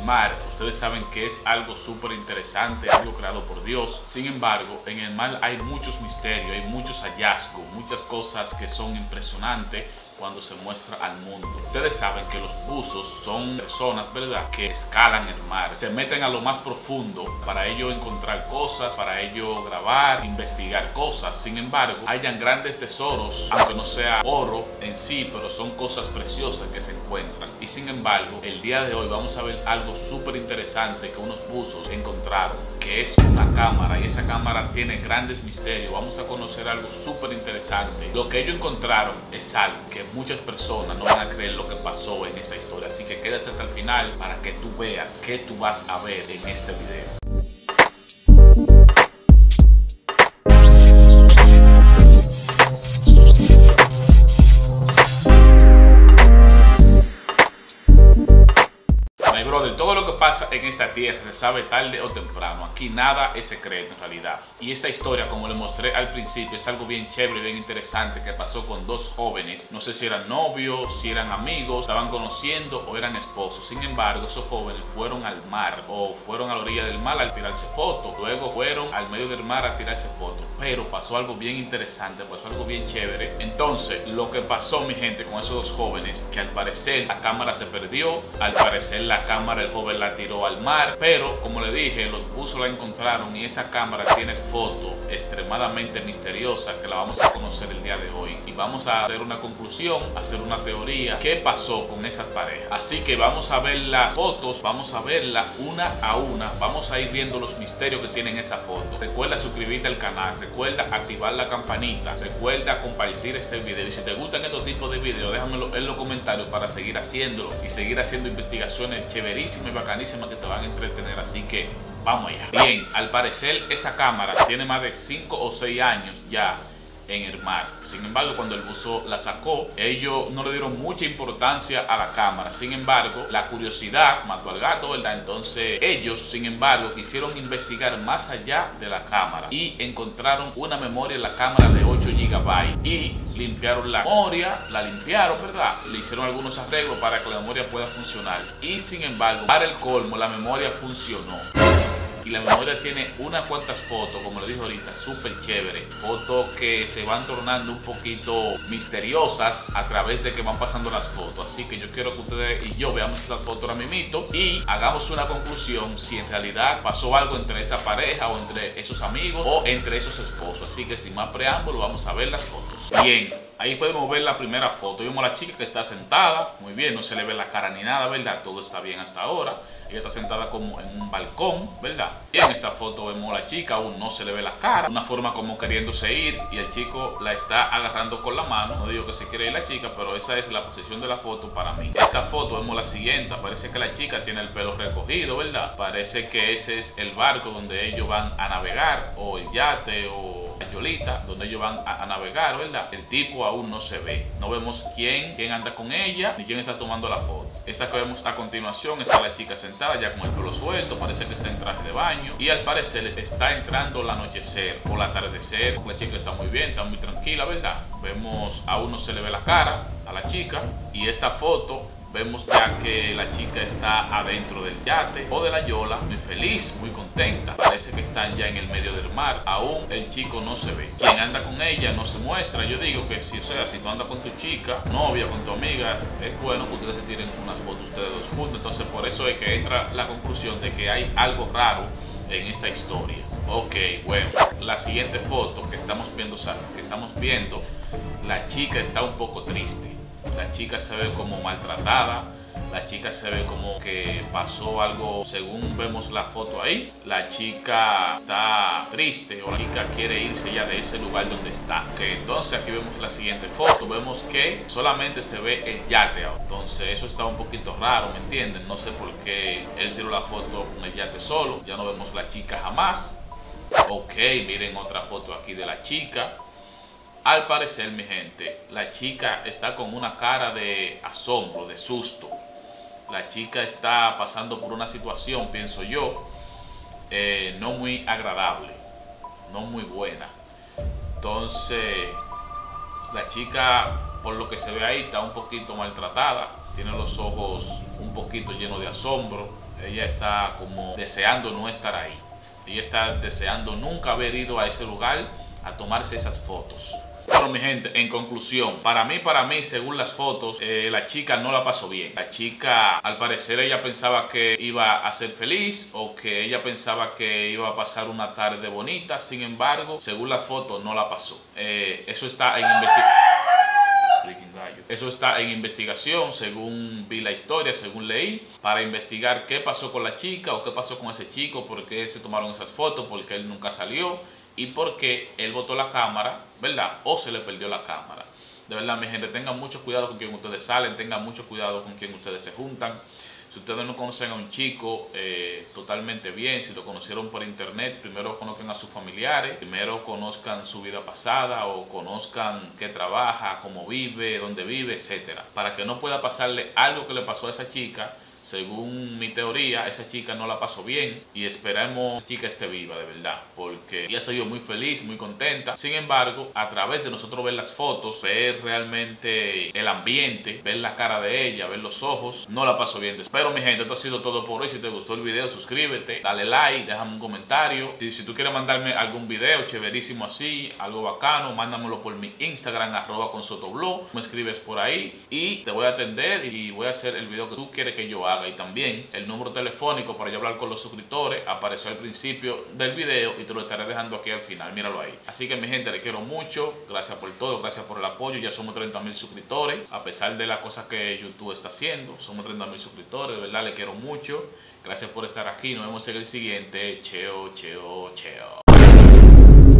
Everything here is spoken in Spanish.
mar, ustedes saben que es algo súper interesante, algo creado por Dios. Sin embargo, en el mar hay muchos misterios, hay muchos hallazgos, muchas cosas que son impresionantes cuando se muestra al mundo. Ustedes saben que los buzos son personas, ¿verdad?, que escalan el mar, se meten a lo más profundo para ello encontrar cosas, para ello grabar, investigar cosas. Sin embargo, hayan grandes tesoros, aunque no sea oro en sí, pero son cosas preciosas que se encuentran. Y sin embargo, el día de hoy vamos a ver algo súper interesante que unos buzos encontraron, es una cámara y esa cámara tiene grandes misterios. Vamos a conocer algo súper interesante. Lo que ellos encontraron es algo que muchas personas no van a creer lo que pasó en esta historia. Así que quédate hasta el final para que tú veas qué tú vas a ver en este video. Esta tierra se sabe tarde o temprano. Aquí nada es secreto en realidad. Y esta historia, como le mostré al principio, es algo bien chévere, bien interesante que pasó con dos jóvenes. No sé si eran novios, si eran amigos, estaban conociendo o eran esposos. Sin embargo, esos jóvenes fueron al mar o fueron a la orilla del mar a tirarse fotos. Luego fueron al medio del mar a tirarse fotos. Pero pasó algo bien interesante, pasó algo bien chévere. Entonces, lo que pasó, mi gente, con esos dos jóvenes, que al parecer la cámara se perdió, al parecer la cámara el joven la tiró al mar, pero como le dije, los buzos la encontraron y esa cámara tiene fotos extremadamente misteriosas que la vamos a conocer el día de hoy. Y vamos a hacer una conclusión, hacer una teoría, qué pasó con esas parejas. Así que vamos a ver las fotos, vamos a verlas una a una, vamos a ir viendo los misterios que tienen esa foto. Recuerda suscribirte al canal, recuerda activar la campanita, recuerda compartir este video y si te gustan estos tipos de videos, déjamelo en los comentarios para seguir haciéndolo y seguir haciendo investigaciones chéverísimas y bacanísimas que te van a entretener. Así que vamos allá. Bien, al parecer esa cámara tiene más de 5 o 6 años ya en el mar. Sin embargo, cuando el buzo la sacó, ellos no le dieron mucha importancia a la cámara. Sin embargo, la curiosidad mató al gato, ¿verdad? Entonces ellos, sin embargo, quisieron investigar más allá de la cámara y encontraron una memoria en la cámara de 8 GB y limpiaron la memoria, la limpiaron, ¿verdad? Le hicieron algunos arreglos para que la memoria pueda funcionar. Y sin embargo, para el colmo, la memoria funcionó y la memoria tiene unas cuantas fotos, como le dije ahorita, súper chévere. Fotos que se van tornando un poquito misteriosas a través de que van pasando las fotos. Así que yo quiero que ustedes y yo veamos esta foto ahora mismo y hagamos una conclusión si en realidad pasó algo entre esa pareja o entre esos amigos o entre esos esposos. Así que sin más preámbulo, vamos a ver las fotos. Bien, ahí podemos ver la primera foto. Vemos a la chica que está sentada, muy bien, no se le ve la cara ni nada, ¿verdad? Todo está bien hasta ahora. Ella está sentada como en un balcón, ¿verdad? Y en esta foto vemos a la chica, aún no se le ve la cara, una forma como queriéndose ir y el chico la está agarrando con la mano. No digo que se quiere ir la chica, pero esa es la posición de la foto para mí. Esta foto vemos la siguiente, parece que la chica tiene el pelo recogido, ¿verdad? Parece que ese es el barco donde ellos van a navegar o el yate o Yolita, donde ellos van a, navegar, ¿verdad? El tipo aún no se ve. No vemos quién, quién anda con ella, ni quién está tomando la foto. Esta que vemos a continuación está la chica sentada ya con el pelo suelto, parece que está en traje de baño y al parecer está entrando el anochecer o el atardecer. La chica está muy bien, está muy tranquila, ¿verdad? Vemos, a uno se le ve la cara a la chica y esta foto Vemos ya que la chica está adentro del yate o de la yola, muy feliz, muy contenta. Parece que están ya en el medio del mar. Aún el chico no se ve. Quien anda con ella no se muestra. Yo digo que si, sea, si tú andas con tu chica, novia, con tu amiga, es bueno que ustedes se tiren unas fotos ustedes dos juntos. Entonces por eso es que entra la conclusión de que hay algo raro en esta historia. Ok, bueno, la siguiente foto que estamos viendo, que estamos viendo, la chica está un poco triste la chica se ve como maltratada, la chica se ve como que pasó algo según vemos la foto ahí. La chica está triste o la chica quiere irse ya de ese lugar donde está. Que entonces aquí vemos la siguiente foto. Vemos que solamente se ve el yate. Entonces eso está un poquito raro, ¿me entienden? No sé por qué él tiró la foto con el yate solo. Ya no vemos la chica jamás. Ok, miren otra foto aquí de la chica. Al parecer, mi gente, la chica está con una cara de asombro, de susto. La chica está pasando por una situación, pienso yo, eh, no muy agradable, no muy buena. Entonces, la chica, por lo que se ve ahí, está un poquito maltratada. Tiene los ojos un poquito llenos de asombro ella está como deseando no estar ahí. Ella está deseando nunca haber ido a ese lugar a tomarse esas fotos. Bueno, mi gente, en conclusión, para mí, para mí, según las fotos, eh, la chica no la pasó bien. La chica, al parecer, ella pensaba que iba a ser feliz o que ella pensaba que iba a pasar una tarde bonita. Sin embargo, según las fotos, no la pasó. Eh, eso está en investigación. Eso está en investigación, según vi la historia, según leí, para investigar qué pasó con la chica o qué pasó con ese chico, por qué se tomaron esas fotos, por qué él nunca salió y por qué él botó la cámara, ¿verdad? O se le perdió la cámara. De verdad, mi gente, tengan mucho cuidado con quien ustedes salen, tengan mucho cuidado con quien ustedes se juntan. Si ustedes no conocen a un chico eh, totalmente bien, si lo conocieron por internet, primero conozcan a sus familiares, primero conozcan su vida pasada o conozcan qué trabaja, cómo vive, dónde vive, etcétera, para que no pueda pasarle algo que le pasó a esa chica según mi teoría, esa chica no la pasó bien y esperemos que la chica esté viva de verdad, porque ella se vio muy feliz, muy contenta. Sin embargo, a través de nosotros ver las fotos, ver realmente el ambiente, ver la cara de ella, ver los ojos, no la pasó bien. Espero mi gente, esto ha sido todo por hoy. Si te gustó el video, suscríbete, dale like, déjame un comentario. Si, si tú quieres mandarme algún video chéverísimo así, algo bacano, mándamelo por mi Instagram, arroba con sotoblog. Me escribes por ahí y te voy a atender y voy a hacer el video que tú quieres que yo haga y también el número telefónico para yo hablar con los suscriptores apareció al principio del video y te lo estaré dejando aquí al final, míralo ahí. Así que mi gente, le quiero mucho, gracias por todo, gracias por el apoyo, ya somos 30 mil suscriptores, a pesar de las cosas que YouTube está haciendo, somos 30 mil suscriptores, de verdad le quiero mucho, gracias por estar aquí, nos vemos en el siguiente, cheo, cheo, cheo.